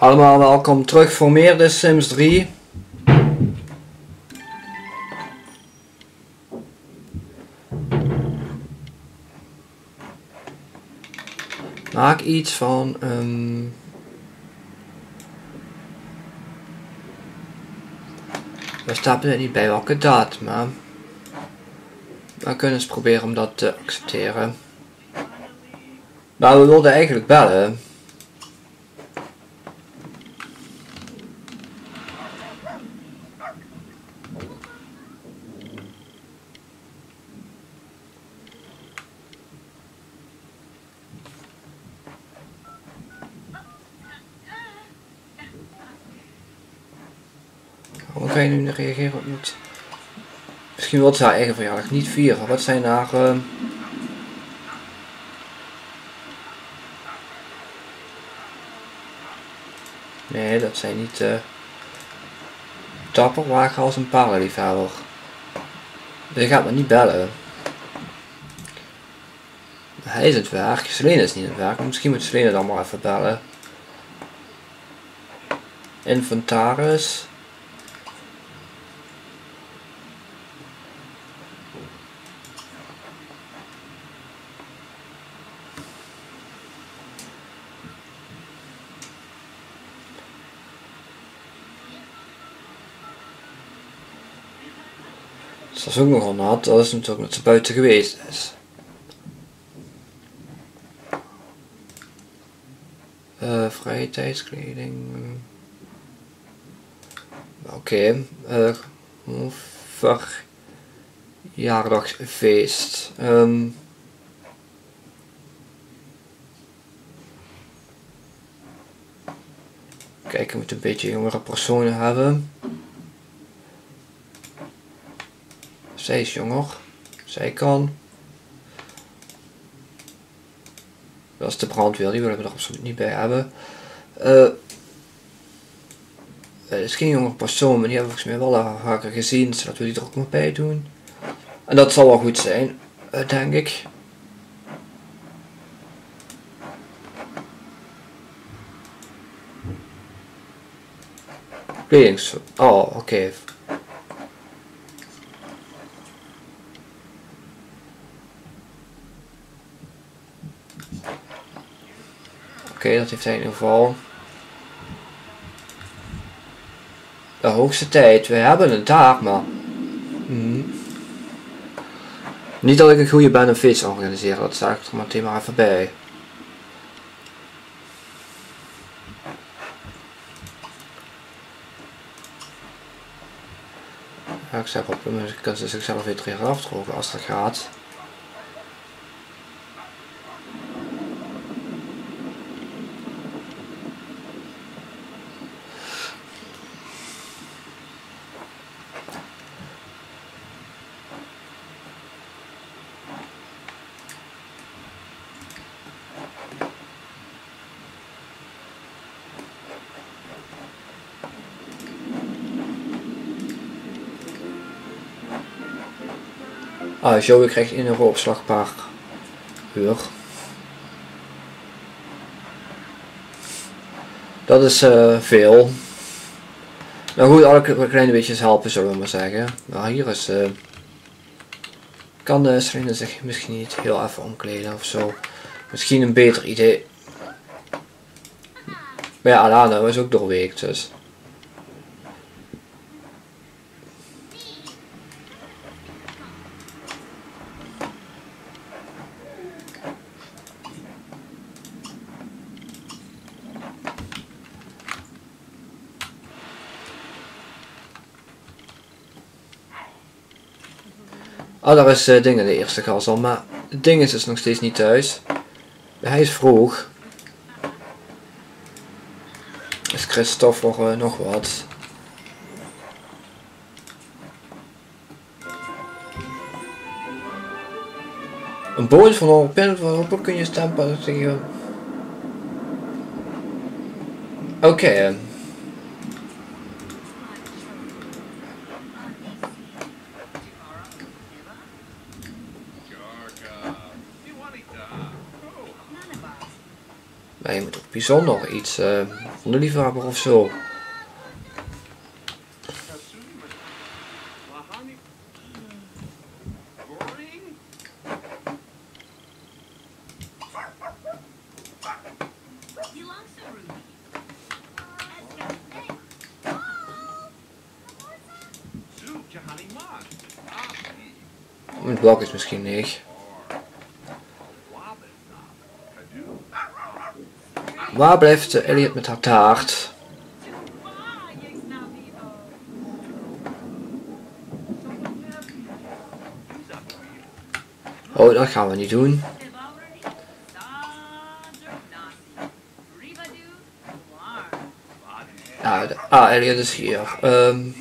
Allemaal welkom terug voor meer de Sims 3. Maak iets van um... We stappen er niet bij welke datum, maar we kunnen eens proberen om dat te accepteren. Maar we wilden eigenlijk bellen. Hoe kan je nu reageren op niet? Misschien wil ze haar eigen verjaardag niet vieren. Wat zijn haar... Uh... Nee, dat zijn niet... Uh... Dapper wagen als een paardenliefhebber. Je gaat me niet bellen. Hij is het werk, Selene is niet het werk. Misschien moet Selene dan maar even bellen. Inventaris. Dat is ook nogal nat, dat is natuurlijk dat ze buiten geweest is. Uh, vrije tijdskleding. Oké. Okay. Uh, verjaardagfeest. Um, Kijk, we moeten een beetje jongere personen hebben. Is jonger. Zij kan. Dat is de brandweer, die willen we er absoluut niet bij hebben. Het is geen jonge persoon, maar die hebben we volgens mij wel vaker gezien, zodat we die er ook nog bij doen. En dat zal wel goed zijn, uh, denk ik. Kledings. Oh, oké. Oké, dat heeft hij in ieder geval. De hoogste tijd. We hebben een taak, maar... Hmm. Niet dat ik een goede ben feest organiseren, dat sta ik er meteen maar even bij. Ja, ik zeg op, dan kan ze zichzelf weer terug afdrogen als dat gaat. Ah, Joey krijgt 1 euro opslag per uur. Dat is uh, veel. Nou goed, alle kleine beetjes helpen zullen we maar zeggen. Maar hier is... Kan de Serena zich misschien niet heel even omkleden of zo. Misschien een beter idee. Maar ja, Alana is ook doorweekt dus. Oh, daar is uh, dingen de eerste gas al, maar het ding is dus nog steeds niet thuis. Hij is vroeg. Is Christopher uh, nog wat? Een bonus van 100 pin, waarop kun je stemmen. Oké. Okay, Wij moeten bijzonder, iets uh, van de liefhebber of zo. Het blok is misschien leeg. Waar blijft Elliot met haar taart? Oh, dat gaan we niet doen. Ah, Elliot is hier. Um,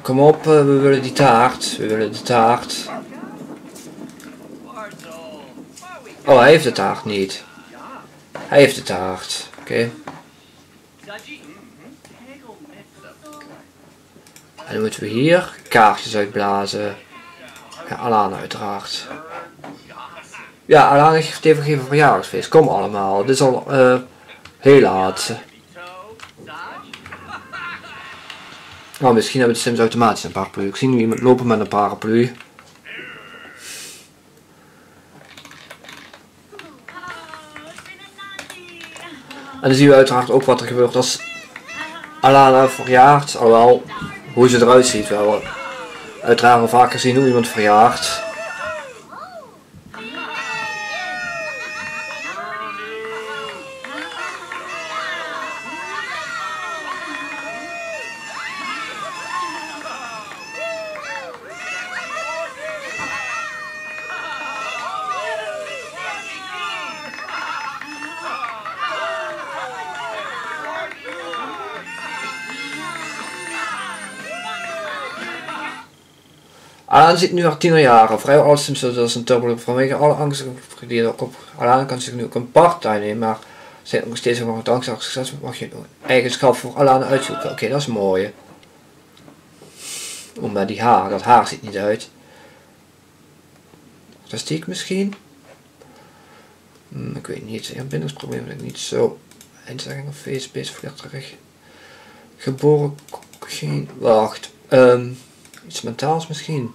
Kom op, eh, we willen die taart. We willen de taart. Oh, hij heeft de taart niet. Hij heeft de taart. Oké. En dan moeten we hier kaartjes uitblazen. Ja, Alana uiteraard. Ja, Alana heeft even geen verjaardagsfeest. Kom allemaal. Dit is al uh, heel laat. Nou, misschien hebben de Sims automatisch een paraplu. Ik zie nu iemand lopen met een paraplu. En dan zien we uiteraard ook wat er gebeurt als Alana verjaart. Alhoewel, hoe ze eruit ziet wel. Uiteraard al vaker zien hoe iemand verjaart. Alan zit nu al tienerjaren, vrijwel alles dat is een turbulent vanwege alle angsten die er op. Alan kan zich nu ook een part-time nemen, maar zijn nog steeds nog dankzij succes mag je een eigenschap voor Alan uitzoeken. Oké, dat is mooi. Omdat die haar, dat haar ziet niet uit. Plastiek misschien? Hm, ik weet niet, een bindingsprobleem ik niet zo. Eindzegging of face-based vluchterig. Geboren geen. Wacht. Um, iets mentaals misschien.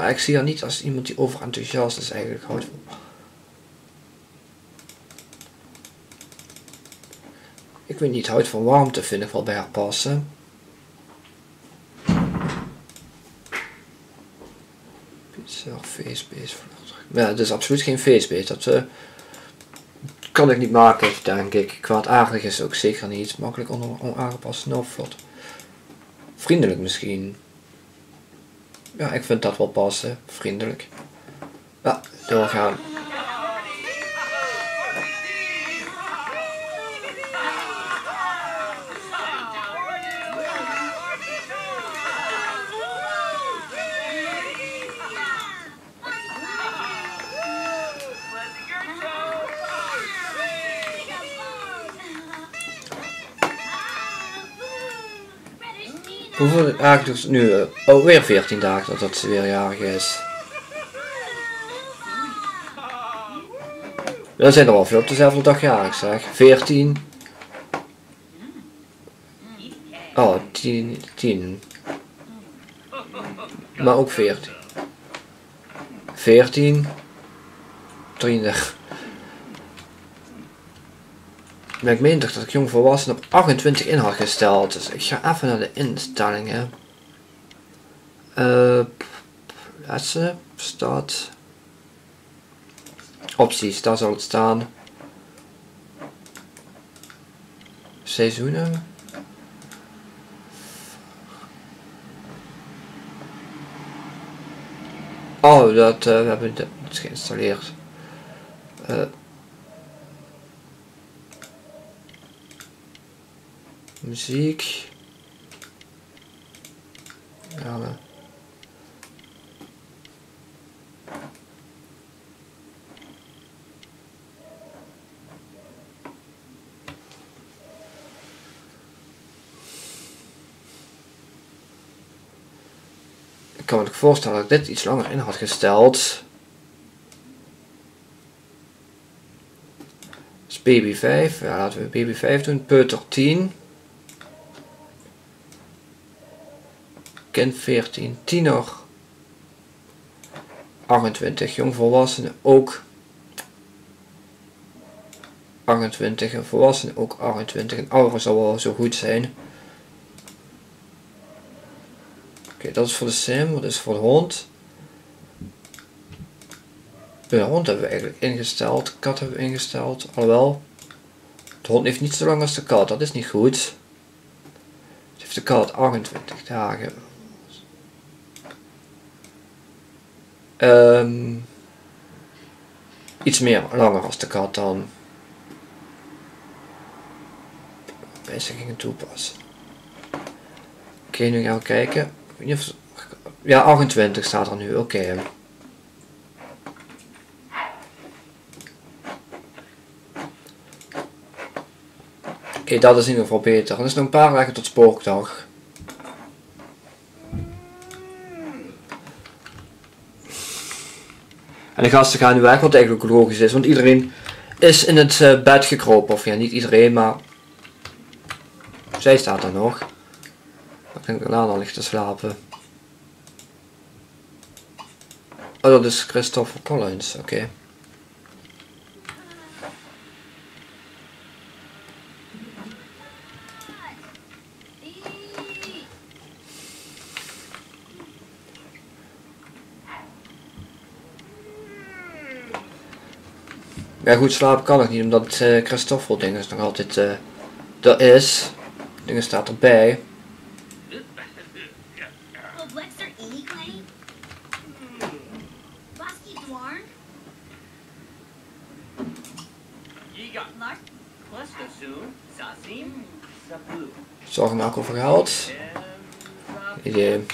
Maar ik zie haar niet als iemand die overenthousiast is eigenlijk houdt van. Ik weet niet, houdt van warmte vind ik wel bij haar passen. Pizza Ja, het is absoluut geen facebase. Dat uh, kan ik niet maken, denk ik. Kwaadaardig is ook zeker niet. Makkelijk onaangepast wat. Vriendelijk misschien. Ja, ik vind dat wel passen. Vriendelijk. Ja, doorgaan. Hoeveel dagen dus nu? Uh, oh, weer 14 dagen dat ze weer jarig is. Dan zijn er al veel op dezelfde dag jarig zeg. 14. Oh, 10. 10. Maar ook 14. 14. 33. Maar ik meen toch dat ik jong volwassen op 28 in had gesteld. Dus ik ga even naar de instellingen. Uh, staat. Opties, daar zal het staan. Seizoenen. Oh, dat uh, we hebben geïnstalleerd. Uh, muziek. Ja, maar. Ik kan me ook voorstellen dat ik dit iets langer in had gesteld. Dus BB5, ja, laten we BB5 doen, Peuter 10. Kind 14, tiener 28, jongvolwassenen ook 28 en volwassenen ook 28 en ouder zal wel zo goed zijn. Oké, dat is voor de sim, wat is voor de hond? De hond hebben we eigenlijk ingesteld, de kat hebben we ingesteld, alhoewel. De hond heeft niet zo lang als de kat, dat is niet goed. Dus heeft de kat 28 dagen. Um, iets meer langer als de kat dan. Wijzigingen toepassen. Oké, nu gaan we kijken. Ja, 28 staat er nu, oké. Oké, dat is in ieder geval beter. Er is nog een paar dagen tot spookdag. En de gasten gaan nu weg, wat eigenlijk logisch is, want iedereen is in het uh, bed gekropen. Of ja, niet iedereen, maar zij staat er nog. Ik denk dat Lana ligt te slapen. Oh, dat is Christopher Collins, oké. Ja goed, slapen kan ik niet, omdat uh, Christoffel dingen nog altijd uh, er is. Dingen staat erbij. Zorg maak over gehaald. Idee.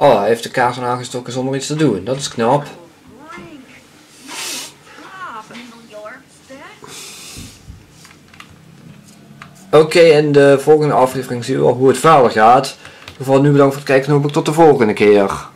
Oh, hij heeft de kaart aangestoken zonder iets te doen. Dat is knap. Oké, okay, in de volgende aflevering zien we hoe het verder gaat. In nu bedankt voor het kijken en hoop ik tot de volgende keer.